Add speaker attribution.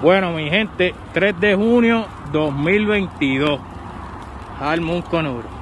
Speaker 1: Bueno, mi gente, 3 de junio 2022. Al Conuro.